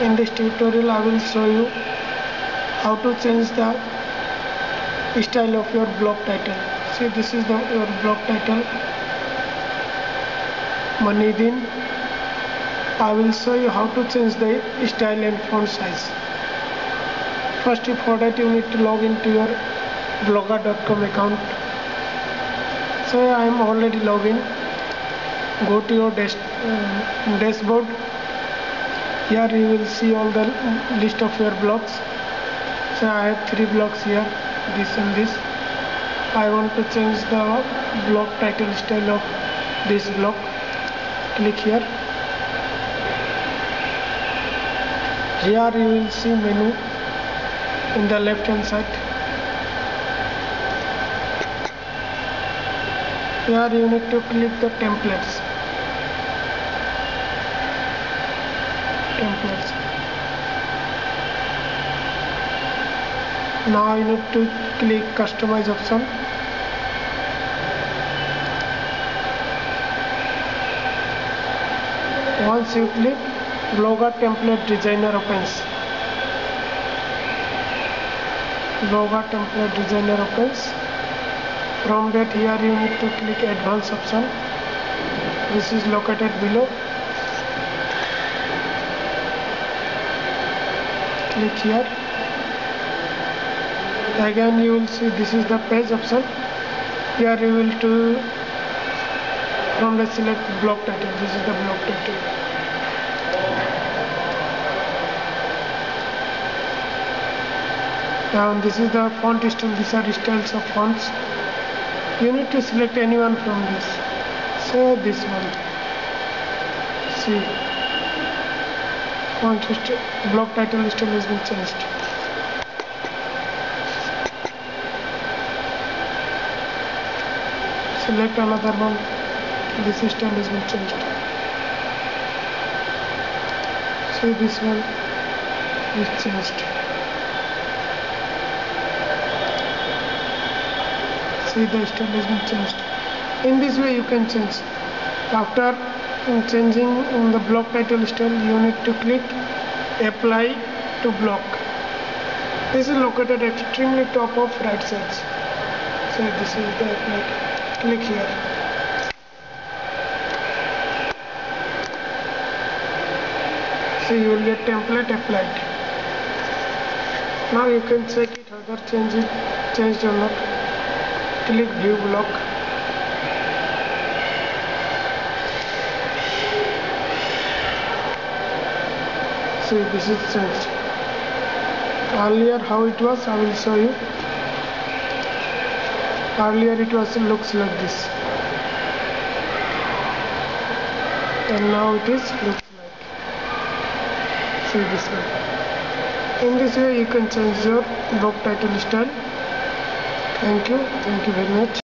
in this tutorial I will show you how to change the style of your blog title. See this is the your blog title. Manidin. I will show you how to change the style and font size. First for that you need to log into your blogger.com account. So I am already logged in. Go to your dash, uh, dashboard here you will see all the list of your blogs. So I have three blogs here this and this. I want to change the blog title style of this blog. Click here. Here you will see menu in the left hand side. Here you need to click the templates now you need to click customize option. Once you click blogger template designer opens. Blogger template designer opens. From that here you need to click advanced option. This is located below. Click here again you will see this is the page option here you will to from the select blog title. This is the blog title. Now this is the font style. These are styles of fonts. You need to select anyone from this. So this one. See. Font blog title style has been changed select another one this style has not changed so this one is changed see the been changed in this way you can change. After changing in the blog title style you need to click apply to blog. This is located extremely top of right side. So this is the apply click here so you will get template applied. Now you can check it whether change it changed or not click view blog. See this is changed. Earlier how it was I will show you earlier it was looks like this. And now it is looks like. See this way in this way you can change your blog title style. Thank you. Thank you very much